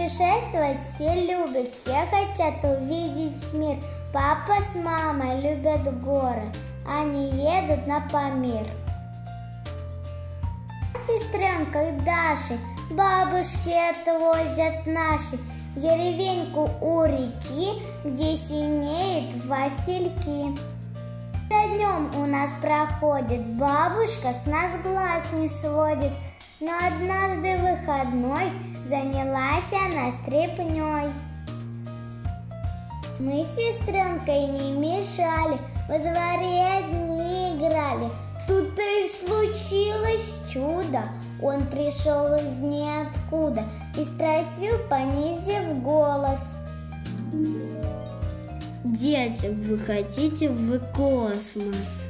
Путешествовать все любят, все хотят увидеть мир. Папа с мамой любят горы, они едут на Памир. Сестренка Даши, бабушки отвозят наши деревеньку у реки, где синеет васильки. За днем у нас проходит, бабушка с нас глаз не сводит, но однажды выходной занялась она стрепней. Мы с сестренкой не мешали, во дворе одни играли. Тут-то и случилось чудо. Он пришел из ниоткуда и спросил, понизив голос. Дети, вы хотите в космос?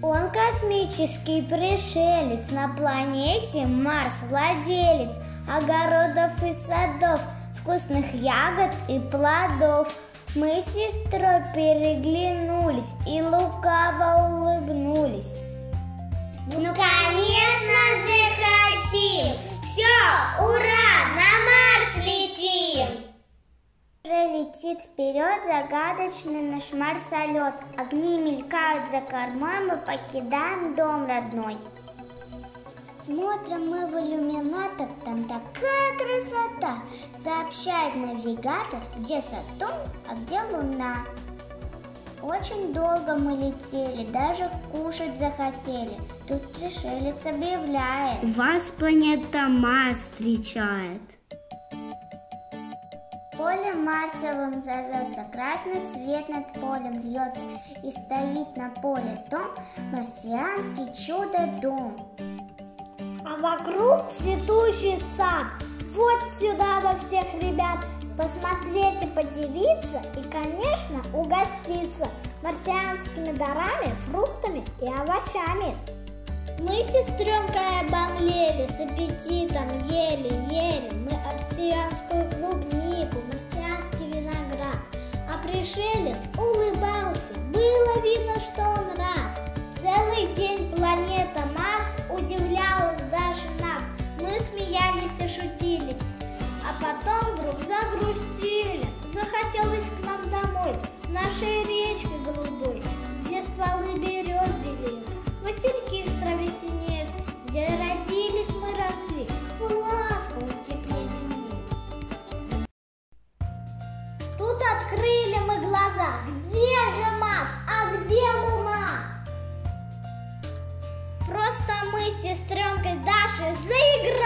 Он космический пришелец на планете Марс, владелец огородов и садов, вкусных ягод и плодов. Мы с сестрой переглянулись и лукаво улыбнулись. Ну, конечно же, хотим! Все, ура, на Марс летим! Уже летит вперед загадочный наш марсолет. Огни мелькают за кормой, мы покидаем дом родной. Смотрим мы в иллюминатор, там такая красота, сообщает навигатор, где Сатурн, а где Луна. Очень долго мы летели, даже кушать захотели. Тут пришелец объявляет. Вас планета Марс встречает. Поле Марсовым зовется, красный свет над полем льется, и стоит на поле дом, марсианский чудо-дом. А вокруг цветущий сад, вот сюда во всех ребят, посмотреть и подивиться, и, конечно, угоститься марсианскими дарами, фруктами и овощами. Мы с сестренкой обомлели, с аппетитом Пришелец улыбался, было видно, что глаза, где же Марс, а где Луна? Просто мы с сестренкой Дашей заигрались